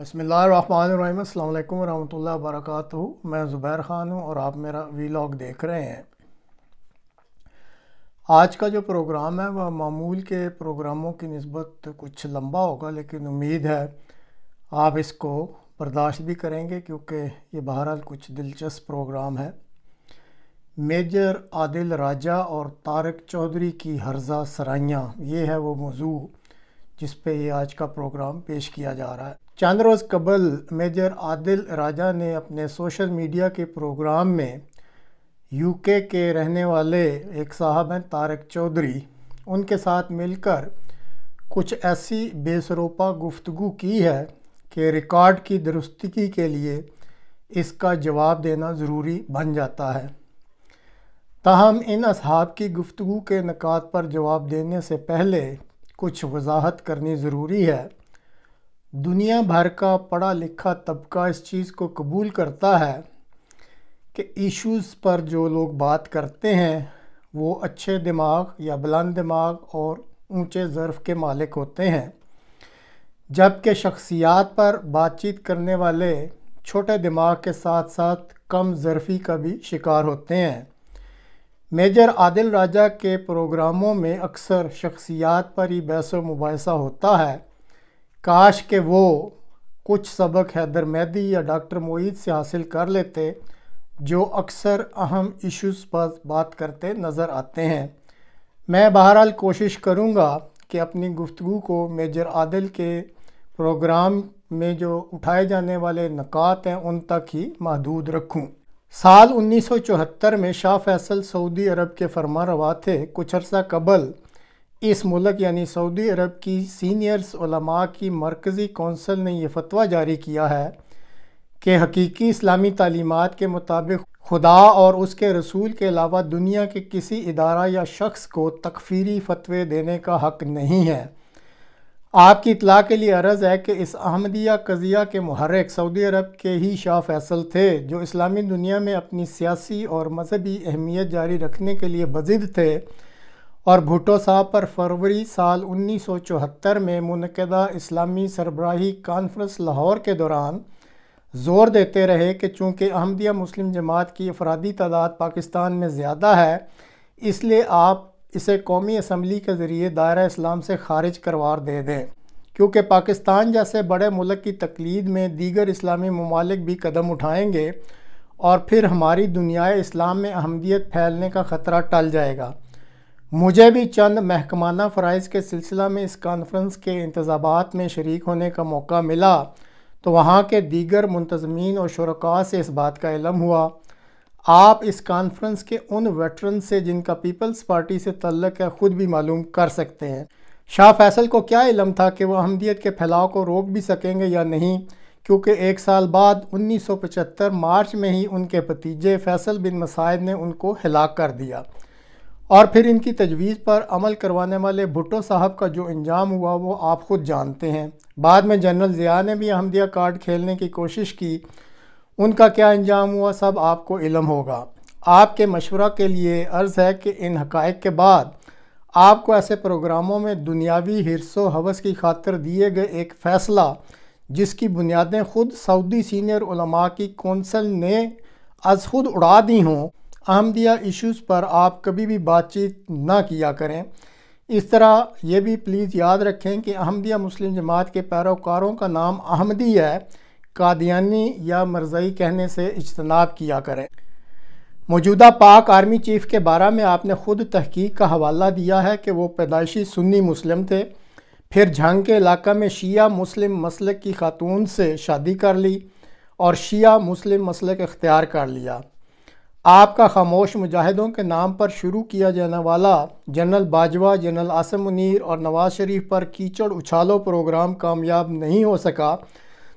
बसमीम अल्लाम वरहमल वरक मैं ज़ुबैर ख़ान हूँ और आप मेरा वीलॉग देख रहे हैं। आज का जो प्रोग्राम है, वह मामूल के प्रोग्रामों की नस्बत कुछ लंबा होगा, लेकिन उम्मीद है आप इसको बर्दाश्त भी करेंगे, क्योंकि ये बहरहाल कुछ दिलचस्प प्रोग्राम है। मेजर आदिल राजा और तारक चौधरी की हर्जा सराइयाँ, ये है वो मौजू जिस पे ये आज का प्रोग्राम पेश किया जा रहा है। चंद रोज़ कबल मेजर आदिल राजा ने अपने सोशल मीडिया के प्रोग्राम में यूके के रहने वाले एक साहब हैं, तारक चौधरी। उनके साथ मिलकर कुछ ऐसी बेसरोपा गुफ्तगु की है कि रिकॉर्ड की दुरुस्तगी के लिए इसका जवाब देना ज़रूरी बन जाता है। ताहम इन असहाब की गुफ्तु के नकात पर जवाब देने से पहले कुछ वजाहत करनी ज़रूरी है। दुनिया भर का पढ़ा लिखा तबका इस चीज़ को कबूल करता है कि इश्यूज़ पर जो लोग बात करते हैं, वो अच्छे दिमाग या बुलंद दिमाग और ऊँचे ज़र्फ़ के मालिक होते हैं। जबकि शख्सियात पर बातचीत करने वाले छोटे दिमाग के साथ साथ कम ज़रफ़ी का भी शिकार होते हैं। मेजर आदिल राजा के प्रोग्रामों में अक्सर शख्सियात पर ही बहस मुबासा होता है। काश के वो कुछ सबक हैदर मैदी या डॉक्टर मोईद से हासिल कर लेते, जो अक्सर अहम इश्यूज़ पर बात करते नज़र आते हैं। मैं बहरहाल कोशिश करूँगा कि अपनी गुफ्तु को मेजर आदिल के प्रोग्राम में जो उठाए जाने वाले नकात हैं, उन तक ही महदूद रखूँ। साल 1974 में शाह फैसल सऊदी अरब के फरमा रवा थे। कुछ अर्सा कबल इस मुल्क यानी सऊदी अरब की सीनियर्स की मरकज़ी कौंसल ने यह फतवा जारी किया है कि हकीकी इस्लामी तालीमत के मुताबिक खुदा और उसके रसूल के अलावा दुनिया के किसी इदारा या शख्स को तकफीरी फतवे देने का हक़ नहीं है। आपकी इतला के लिए अर्ज़ है कि इस अहमदिया कज़िया के महरक सऊदी अरब के ही शाह फैसल थे, जो इस्लामी दुनिया में अपनी सियासी और मजहबी अहमियत जारी रखने के लिए बजिद थे। और भुट्टो साहब पर फरवरी साल उन्नीस सौ चौहत्तर में मनदा इस्लामी सरबराही कॉन्फ्रेंस लाहौर के दौरान ज़ोर देते रहे कि चूँकि अहमदिया मुस्लिम जमात की अफरादी तादाद पाकिस्तान में ज़्यादा है, इसलिए आप इसे कौमी असम्बली के ज़रिए दायरा इस्लाम से खारिज करवार दे दें। क्योंकि पाकिस्तान जैसे बड़े मुल्क की तकलीद में दीगर इस्लामी ममालिक भी कदम उठाएँगे और फिर हमारी दुनिया इस्लाम में अहमदियत फैलने का ख़तरा टल जाएगा। मुझे भी चंद महकमाना फ़रज़ के सिलसिला में इस कॉन्फ्रेंस के इंतज़ाबात में शरीक होने का मौका मिला तो वहाँ के दीगर मुंतज़मीन और शुरा से इस बात का इलम हुआ। आप इस कॉन्फ्रेंस के उन वेटरन से जिनका पीपल्स पार्टी से तल्लक है ख़ुद भी मालूम कर सकते हैं। शाह फैसल को क्या इलम था कि वह अहमदियत के फैलाव को रोक भी सकेंगे या नहीं? क्योंकि एक साल बाद 1975 मार्च में ही उनके भतीजे फैसल बिन मसायद ने उनको हिलाक कर दिया। और फिर इनकी तजवीज़ पर अमल करवाने वाले भुट्टो साहब का जो इंजाम हुआ, वो आप ख़ुद जानते हैं। बाद में जनरल ज़िया ने भी अहमदिया कार्ड खेलने की कोशिश की। उनका क्या अंजाम हुआ, सब आपको इलम होगा। आपके मशवरा के लिए अर्ज़ है कि इन हक़ के बाद आपको ऐसे प्रोग्रामों में दुनियावी हिरसो हवस की खातर दिए गए एक फ़ैसला, जिसकी बुनियादें ख़ुद सऊदी सीनियर की कौंसल ने अज खुद उड़ा दी हों अहमदिया इश्यूज़ पर आप कभी भी बातचीत ना किया करें। इस तरह ये भी प्लीज़ याद रखें कि अहमदिया मुस्लिम जमात के पैरोकारों का नाम अहमदी है। कादियानी या मरजई कहने से इजतनाब किया करें। मौजूदा पाक आर्मी चीफ़ के बारे में आपने ख़ुद तहकीक का हवाला दिया है कि वो पैदाइशी सुन्नी मुस्लिम थे। फिर झंग के इलाका में शिया मुस्लिम मसलक की खातून से शादी कर ली और शिया मुस्लिम मसलक इख्तियार कर लिया। आपका खामोश मुजाहिदों के नाम पर शुरू किया जाने वाला जनरल बाजवा, जनरल आसम मुनीर और नवाज़ शरीफ पर कीचड़ उछालो प्रोग्राम कामयाब नहीं हो सका।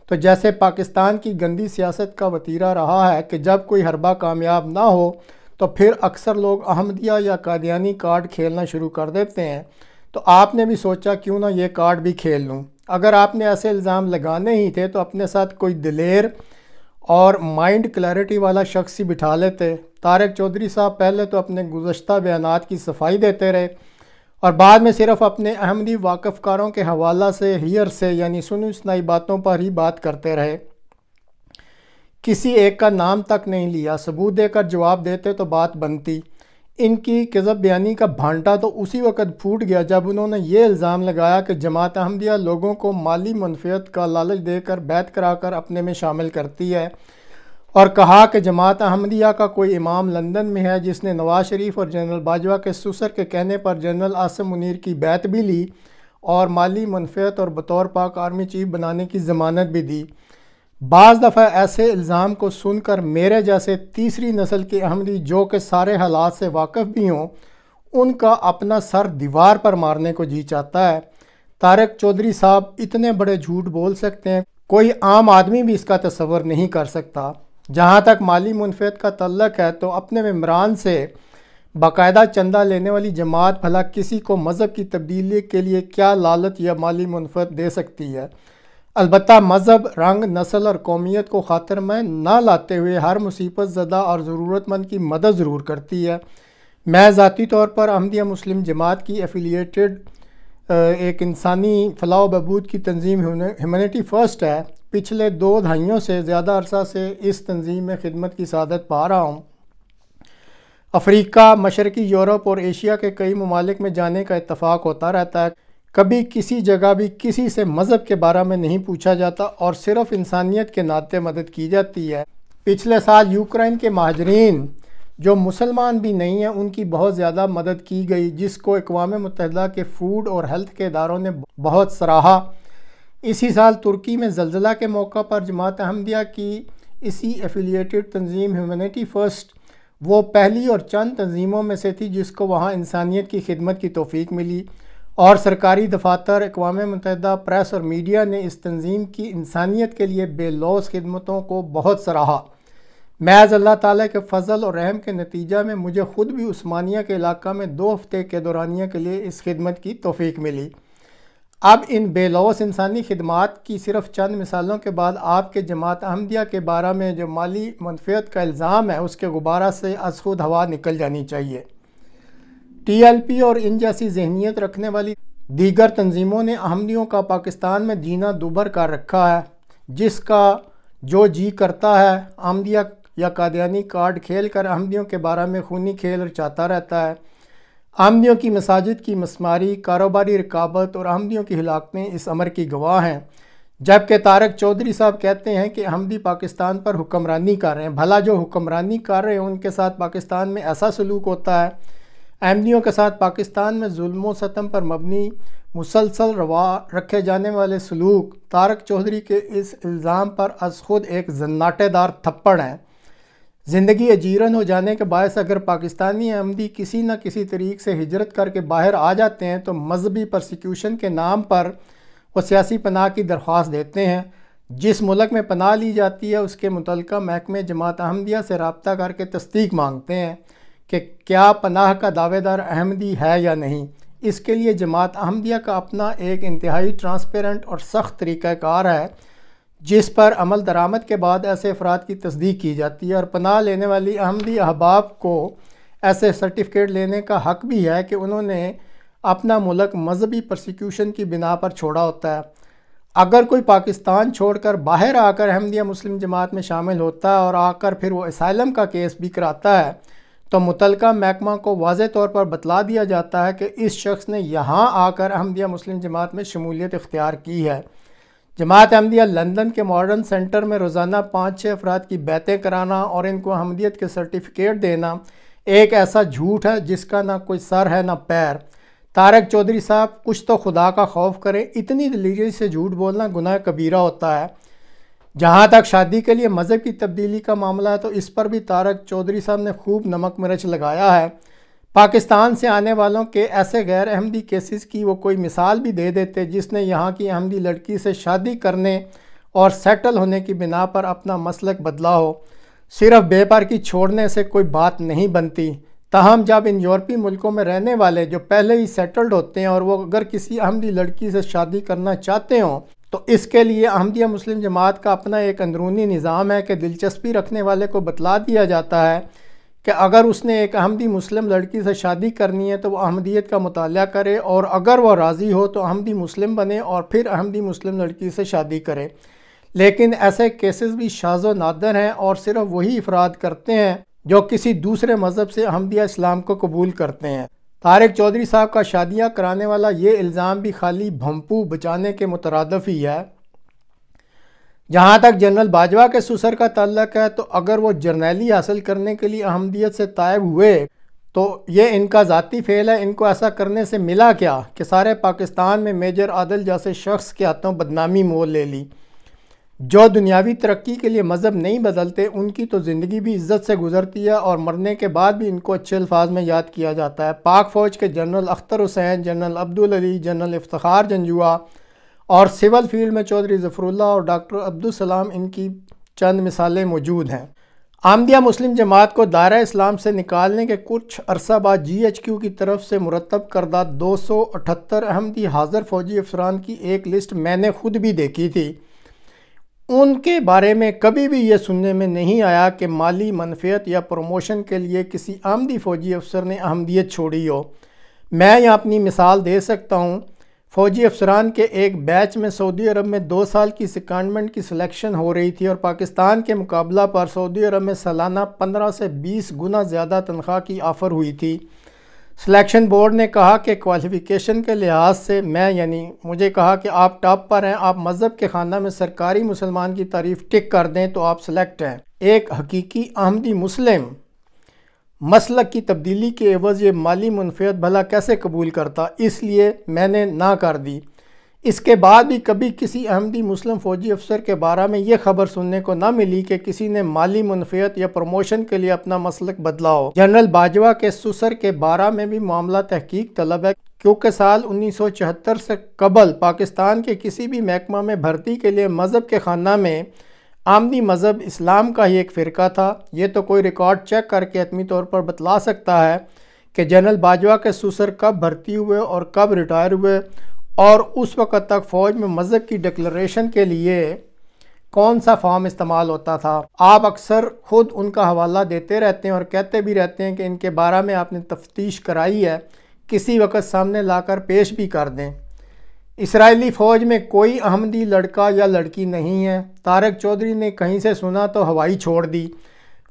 तो जैसे पाकिस्तान की गंदी सियासत का वतीरा रहा है कि जब कोई हरबा कामयाब ना हो तो फिर अक्सर लोग अहमदिया या कादियानी कार्ड खेलना शुरू कर देते हैं। तो आपने भी सोचा क्यों ना ये कार्ड भी खेल लूँ? अगर आपने ऐसे इल्ज़ाम लगाने ही थे तो अपने साथ कोई दिलेर और माइंड क्लैरिटी वाला शख्स ही बिठा लेते। तारक चौधरी साहब पहले तो अपने गुज्त बयान की सफ़ाई देते रहे और बाद में सिर्फ़ अपने अहमदी वाकफ़कारों के हवाला से हियर से, यानी सुनी सुनाई बातों पर ही बात करते रहे। किसी एक का नाम तक नहीं लिया। सबूत देकर जवाब देते तो बात बनती। इनकी कज़ब बयानी का भांटा तो उसी वक्त फूट गया जब उन्होंने ये इल्ज़ाम लगाया कि जमात अहमदिया लोगों को माली मनफियत का लालच देकर, बैत कराकर अपने में शामिल करती है और कहा कि जमात अहमदिया का कोई इमाम लंदन में है जिसने नवाज़ शरीफ और जनरल बाजवा के सुसर के कहने पर जनरल आसम मुनीर की बैत भी ली और माली मनफियत और बतौर पाक आर्मी चीफ बनाने की ज़मानत भी दी। बाज़ दफ़ा ऐसे इल्ज़ाम को सुनकर मेरे जैसे तीसरी नस्ल के अहमदी, जो कि सारे हालात से वाकफ़ भी हों, उनका अपना सर दीवार पर मारने को जी चाहता है। तारक चौधरी साहब इतने बड़े झूठ बोल सकते हैं, कोई आम आदमी भी इसका तस्वर नहीं कर सकता। जहाँ तक माली मुनफियत का तल्लक है तो अपने मम्बरान से बाकायदा चंदा लेने वाली जमात भला किसी को मज़हब की तब्दीली के लिए क्या लालच या माली मुनफत दे सकती है? अलबत् मज़हब, रंग, नस्ल और कौमियत को ख़ातर में ना लाते हुए हर मुसीबत ज़दा और ज़रूरतमंद की मदद ज़रूर करती है। मैं ज़ाती तौर पर अहमदिया मुस्लिम जमात की एफिलिएटेड एक इंसानी फलाह बहबूद की तंजीम ह्यूमनिटी फ़र्स्ट है। पिछले दो दहाइयों से ज़्यादा अरसा से इस तंजीम में खिदमत की सादत पा रहा हूँ। अफ्रीका, मशरकी, यूरोप और एशिया के कई ममालिक में जाने का इतफ़ाक़ होता रहता है। कभी किसी जगह भी किसी से मज़हब के बारे में नहीं पूछा जाता और सिर्फ़ इंसानियत के नाते मदद की जाती है। पिछले साल यूक्रेन के महाजरीन, जो मुसलमान भी नहीं हैं, उनकी बहुत ज़्यादा मदद की गई, जिसको अकवा मुतहदा के फ़ूड और हेल्थ के इदारों ने बहुत सराहा। इसी साल तुर्की में जलजिला के मौका पर जमात अहमदिया की इसी एफिलिएटेड तंजीम ह्यूमनिटी फ़र्स्ट, वो पहली और चंद तंजीमों में से थी जिसको वहाँ इंसानियत की खिदमत की तोफ़ी मिली। और सरकारी दफातर अकवा मुतहदा प्रेस और मीडिया ने इस तंजीम की इंसानियत के लिए बेलौस खदमतों को बहुत सराहा। मैज़ अल्लाह ताला के फ़ज़ल और रहम के नतीजा में मुझे ख़ुद भी उस्मानिया के इलाका में दो हफ़्ते के दौरानिया के लिए इस खिदमत की तोफ़ी मिली। अब इन बेलौस इंसानी खदमात की सिर्फ़ चंद मिसालों के बाद आपके जमात अहमदिया के बारे में जो माली मनफियत का इल्ज़ाम है, उसके गुबारा से अज खुद हवा निकल जानी चाहिए। टीएलपी और इन जैसी जहनीत रखने वाली दीगर तंजीमों ने अहमदियों का पाकिस्तान में जीना दुबर कर रखा है, जिसका जो जी करता है, अहमदिया या कादियानी कार्ड खेल कर अहमदियों के बारे में खूनी खेल रचाता रहता है। आमदियों की मसाजिद की मसमारी, कारोबारी रकाबत और अहमदियों की हिलाकतें इस अमर की गवाह हैं, जबकि तारक चौधरी साहब कहते हैं कि अहमदी पाकिस्तान पर हुक्मरानी कर रहे हैं। भला जो हुक्मरानी कर रहे हैं, उनके साथ पाकिस्तान में ऐसा सलूक होता है अहमदियों के साथ पाकिस्तान में जुल्म सतम पर मबनी मुसलसल रवा रखे जाने वाले सलूक, तारक चौधरी के इस इल्ज़ाम पर अज खुद एक जन्नाटेदार थप्पड़ है। ज़िंदगी अजीरन हो जाने के बायस अगर पाकिस्तानी अहमदी किसी न किसी तरीक से हिजरत करके बाहर आ जाते हैं तो मजहबी परसिक्यूशन के नाम पर वो सियासी पनाह की दरख्वास्त देते हैं। जिस मुल्क में पनाह ली जाती है, उसके मुतल महकमे जमात अहमदिया से रबता करके तस्दीक मांगते हैं। कि क्या पनाह का दावेदार अहमदी है या नहीं? इसके लिए जमात अहमदिया का अपना एक इंतहाई ट्रांसपेरेंट और सख्त तरीक़ाकार है, जिस पर अमल दरामद के बाद ऐसे अफराद की तस्दीक की जाती है। और पनाह लेने वाली अहमदी अहबाब को ऐसे सर्टिफिकेट लेने का हक भी है कि उन्होंने अपना मुल्क मजहबी प्रसिक्यूशन की बिना पर छोड़ा होता है। अगर कोई पाकिस्तान छोड़कर बाहर आकर अहमदिया मुस्लिम जमात में शामिल होता है और आकर फिर वो असलम का केस भी कराता है तो मुतल महकमा को वाज तौर पर बतला दिया जाता है कि इस शख्स ने यहाँ आकर अहमदिया मुस्लिम जमात में शमूलियत इख्तियार की है। जमात अहमदिया लंदन के मॉडर्न सेंटर में रोज़ाना पाँच छः अफराद की बैतें कराना और इनको अहमदियत के सर्टिफिकेट देना एक ऐसा झूठ है जिसका ना कोई सर है ना पैर। तारक चौधरी साहब, कुछ तो खुदा का खौफ करें, इतनी दिलीरी से झूठ बोलना गुनाह कबीरा होता है। जहाँ तक शादी के लिए मज़हब की तब्दीली का मामला है तो इस पर भी तारक चौधरी साहब ने खूब नमक मिर्च लगाया है। पाकिस्तान से आने वालों के ऐसे गैर अहमदी केसेस की वो कोई मिसाल भी दे देते, जिसने यहाँ की अहमदी लड़की से शादी करने और सेटल होने की बिना पर अपना मसलक बदला हो। सिर्फ़ बेपर की छोड़ने से कोई बात नहीं बनती। तहम जब इन यूरोपी मुल्कों में रहने वाले जो पहले ही सेटल्ड होते हैं और वो अगर किसी अहमदी लड़की से शादी करना चाहते हों तो इसके लिए अहमदिया मुस्लिम जमात का अपना एक अंदरूनी निज़ाम है कि दिलचस्पी रखने वाले को बतला दिया जाता है कि अगर उसने एक अहमदी मुस्लिम लड़की से शादी करनी है तो वह अहमदियत का मुताल करे और अगर वह राज़ी हो तो अहमदी मुस्लिम बने और फिर अहमदी मुस्लिम लड़की से शादी करे। लेकिन ऐसे केसेस भी शाज नादर हैं और सिर्फ़ वही अफराद करते हैं जो किसी दूसरे मज़हब से अहमदिया इस्लाम को कबूल करते हैं। तारिक चौधरी साहब का शादियाँ कराने वाला ये इल्ज़ाम भी खाली भम्पू बचाने के मुतरदफ़ ही है। जहाँ तक जनरल बाजवा के सुसर का तल्लक है तो अगर वो जर्नैली हासिल करने के लिए अहमदियत से तायब हुए तो ये इनका ज़ाती फेल है। इनको ऐसा करने से मिला क्या कि सारे पाकिस्तान में मेजर आदल जैसे शख्स के हाथों बदनामी मोल ले ली। जो दुनियावी तरक्की के लिए मज़हब नहीं बदलते, उनकी तो ज़िंदगी भी इज़्ज़त से गुजरती है और मरने के बाद भी इनको अच्छे अल्फाज में याद किया जाता है। पाक फ़ौज के general Akhtar Hussain, general Abdul Ali, general Iftar Janjua और सिविल फ़ील्ड में चौधरी जफरुल्ला और डॉक्टर अब्दुलसलाम इनकी चंद मिसालें मौजूद हैं। आमदिया मुस्लिम जमात को दायरा इस्लाम से निकालने के कुछ अरसा बाद जी एच क्यू की तरफ़ से मुरतब करदा दो सौ अठहत्तर अहमदी हाजिर फौजी अफसरान की एक लिस्ट मैंने खुद भी देखी थी। उनके बारे में कभी भी ये सुनने में नहीं आया कि माली मनफियत या प्रमोशन के लिए किसी आमदी फ़ौजी अफसर ने अहमदियत छोड़ी हो। मैं यहाँ अपनी मिसाल दे सकता हूँ। फ़ौजी अफसरान के एक बैच में सऊदी अरब में दो साल की सिकानमेंट की सिलेक्शन हो रही थी और पाकिस्तान के मुकाबला पर सऊदी अरब में सालाना 15 से 20 गुना ज़्यादा तनख्वाह की ऑफ़र हुई थी। सिलेक्शन बोर्ड ने कहा कि क्वालिफ़िकेशन के लिहाज से मैं, यानी मुझे कहा कि आप टॉप पर हैं, आप मज़हब के खाना में सरकारी मुसलमान की तारीफ़ टिक कर दें तो आप सेलेक्ट हैं। एक हकीकी आमदी मुस्लिम मसल की तब्दीली के एवज़ ये माली मुनफियत भला कैसे कबूल करता? इसलिए मैंने ना कर दी। इसके बाद भी कभी किसी अहमदी मुस्लिम फ़ौजी अफसर के बारे में ये खबर सुनने को ना मिली कि किसी ने माली मुनफियत या प्रमोशन के लिए अपना मसलक बदला हो जनरल बाजवा के सुसर के बारे में भी मामला तहकीक तलब है। क्योंकि साल उन्नीस सौ चौहत्तर से कबल पाकिस्तान के किसी भी महकमा में भर्ती के लिए मज़हब के खाना में आमदी मज़हब इस्लाम का ही एक फ़िरका था। ये तो कोई रिकॉर्ड चेक करके हतमी तौर पर बतला सकता है कि जनरल बाजवा के सुसर कब भर्ती हुए और कब रिटायर हुए। और उस वक़्त तक फ़ौज में मज़हब की डिक्लेरेशन के लिए कौन सा फॉर्म इस्तेमाल होता था? आप अक्सर ख़ुद उनका हवाला देते रहते हैं और कहते भी रहते हैं कि इनके बारे में आपने तफ्तीश कराई है, किसी वक्त सामने लाकर पेश भी कर दें। इसराइली फ़ौज में कोई अहमदी लड़का या लड़की नहीं है। तारक चौधरी ने कहीं से सुना तो हवाई छोड़ दी।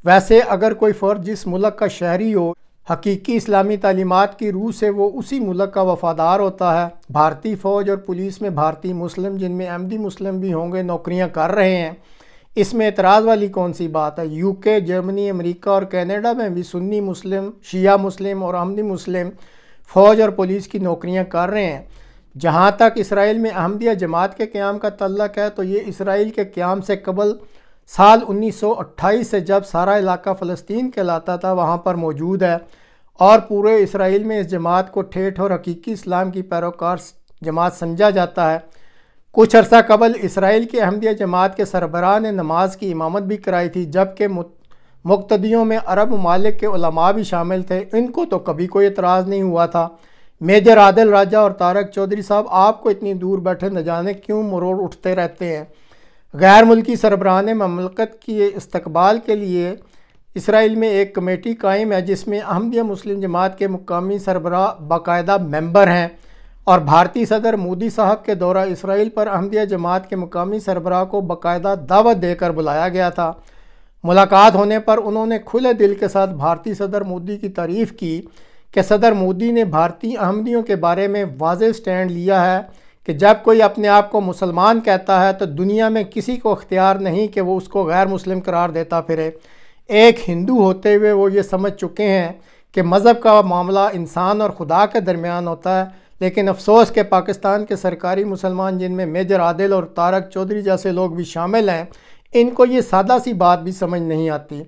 वैसे अगर कोई फ़र्ज़ जिस मुल्क का शहरी हो हकीकी इस्लामी तालीमत की रूह से वो उसी मुल्क का वफ़ादार होता है। भारतीय फ़ौज और पुलिस में भारतीय मुस्लिम, जिनमें अहमदी मुस्लिम भी होंगे, नौकरियाँ कर रहे हैं। इसमें एतराज़ वाली कौन सी बात है? यूके जर्मनी अमेरिका और कनाडा में भी सुन्नी मुस्लिम, शिया मुस्लिम और अहमदी मुस्लिम फ़ौज और पुलिस की नौकरियाँ कर रहे हैं। जहाँ तक इसराइल में अहमदिया जमात के क़्याम का तल्लक है तो ये इसराइल के क़्याम से कबल साल 1928 से जब सारा इलाका फ़लस्तीन कहलाता था, वहाँ पर मौजूद है। और पूरे इसराइल में इस जमात को ठेठ और हकीकी इस्लाम की पैरोकार जमात समझा जाता है। कुछ अर्सा कबल इसराइल की अहमदिया जमात के सरबराह ने नमाज़ की इमामत भी कराई थी, जबकि मुक्तदियों में अरब ममालिक के उलमा भी शामिल थे। इनको तो कभी कोई एतराज़ नहीं हुआ था। मेजर आदिल राजा और तारक चौधरी साहब, आपको इतनी दूर बैठे न जाने क्यों मरोड़ उठते रहते हैं? गैर मुल्की सरबराहान ममलकत की इस्तकबाल के लिए इसराइल में एक कमेटी कायम है, जिसमें अहमदिया मुस्लिम जमात के मुकामी सरबरा बाकायदा मेंबर हैं और भारतीय सदर मोदी साहब के दौरा इसराइल पर अहमदिया जमात के मुकामी सरबराह को बाकायदा दावत देकर बुलाया गया था। मुलाकात होने पर उन्होंने खुले दिल के साथ भारतीय सदर मोदी की तारीफ़ की कि सदर मोदी ने भारतीय अहमदियों के बारे में वाज स्टैंड लिया है कि जब कोई अपने आप को मुसलमान कहता है तो दुनिया में किसी को अख्तियार नहीं कि वो उसको गैर मुस्लिम करार देता फिरे। एक हिंदू होते हुए वो ये समझ चुके हैं कि मज़हब का मामला इंसान और खुदा के दरमियान होता है, लेकिन अफसोस के पाकिस्तान के सरकारी मुसलमान जिनमें मेजर आदिल और तारक चौधरी जैसे लोग भी शामिल हैं, इनको ये सादा सी बात भी समझ नहीं आती।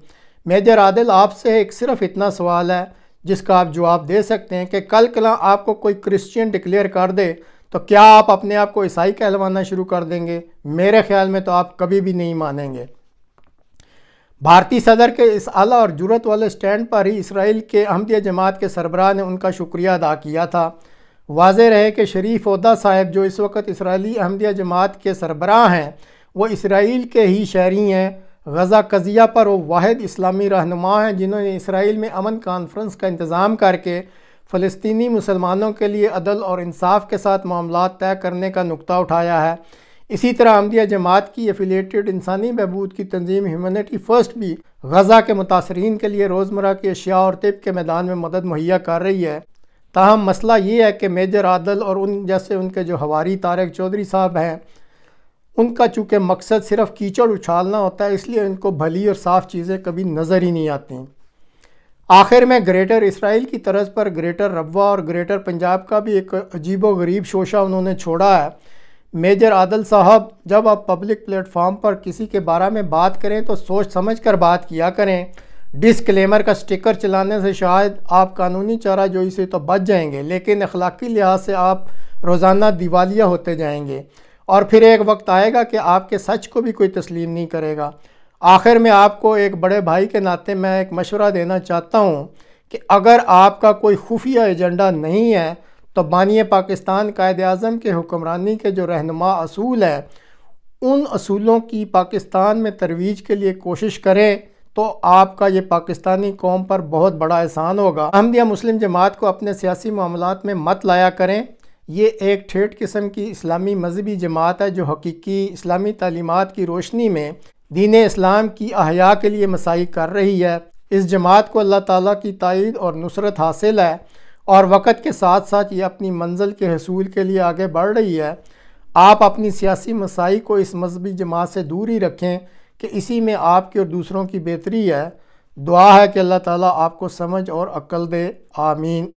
मेजर आदिल आपसे एक सिर्फ़ इतना सवाल है, जिसका आप जवाब दे सकते हैं कि कल कला आपको कोई क्रिश्चियन डिक्लेयर कर दे तो क्या आप अपने आप को ईसाई कहलवाना शुरू कर देंगे? मेरे ख्याल में तो आप कभी भी नहीं मानेंगे। भारतीय सदर के इस आला और ज़रूरत वाले स्टैंड पर ही इसराइल के अहमदिया जमात के सरबराह ने उनका शुक्रिया अदा किया था। वाज रहे कि शरीफ उदा साहब जो इस वक्त इसराइली अहमदिया जमात के सरबराह हैं, वो इसराइल के ही शहरी हैं। गज़ा कज़िया पर वो वाद इस्लामी रहनुमा हैं, जिन्होंने इसराइल में अमन कॉन्फ्रेंस का इंतज़ाम करके फ़लस्तनी मुसलमानों के लिए अदल और इंसाफ के साथ मामला तय करने का नुकता उठाया है। इसी तरह आमदिया जमात की एफिलेटेड इंसानी बहबूद की तंजीम ह्यूमनिटी फ़र्स्ट भी गज़ा के मुतासरीन के लिए रोज़मर्रा की अशिया और तिब के मैदान में मदद मुहैया कर रही है। ताहम मसला ये है कि मेजर आदल और उन जैसे उनके जो हवारी तारक चौधरी साहब हैं, उनका चूँकि मकसद सिर्फ़ कीचड़ उछालना होता है, इसलिए उनको भली और साफ़ चीज़ें कभी नज़र ही नहीं आती। आखिर में ग्रेटर इसराइल की तरज पर ग्रेटर रब्वा और ग्रेटर पंजाब का भी एक अजीब व गरीब शोशा उन्होंने छोड़ा है। मेजर आदल साहब, जब आप पब्लिक प्लेटफॉर्म पर किसी के बारे में बात करें तो सोच समझ कर बात किया करें। डिसक्लेमर का स्टिकर चलाने से शायद आप कानूनी चारा जोई से तो बच जाएँगे, लेकिन अखलाकी लिहाज से आप रोज़ाना दिवालिया होते जाएँगे। और फिर एक वक्त आएगा कि आपके सच को भी कोई तस्लीम नहीं करेगा। आखिर में आपको एक बड़े भाई के नाते मैं एक मशवरा देना चाहता हूँ कि अगर आपका कोई खुफिया एजेंडा नहीं है तो बानिय पाकिस्तान कायद अज़म के हुक्मरानी के जो रहनमा असूल है, उन असूलों की पाकिस्तान में तरवीज के लिए कोशिश करें तो आपका ये पाकिस्तानी कौम पर बहुत बड़ा एहसान होगा। अहमदिया मुस्लिम जमात को अपने सियासी मामलों में मत लाया करें। ये एक ठेठ किस्म की इस्लामी मजहबी जमात है जो हकीकी इस्लामी तालीमत की रोशनी में दीन इस्लाम की अहया के लिए मसाई कर रही है। इस जमात को अल्लाह ताला की तइद और नुसरत हासिल है और वक़्त के साथ साथ ये अपनी मंजिल के हसूल के लिए आगे बढ़ रही है। आप अपनी सियासी मसाई को इस मजहबी जमात से दूर ही रखें कि इसी में आपकी और दूसरों की बेहतरी है। दुआ है कि अल्लाह ताला आपको समझ और अक्ल दे। आमीन।